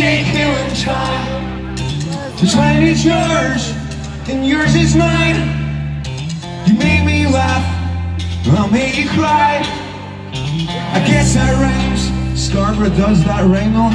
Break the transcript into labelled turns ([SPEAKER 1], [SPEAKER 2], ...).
[SPEAKER 1] ain't doing time. This mine is yours, and yours is mine. You made me laugh, I made you cry. I guess that rains. Scarborough does that rain on.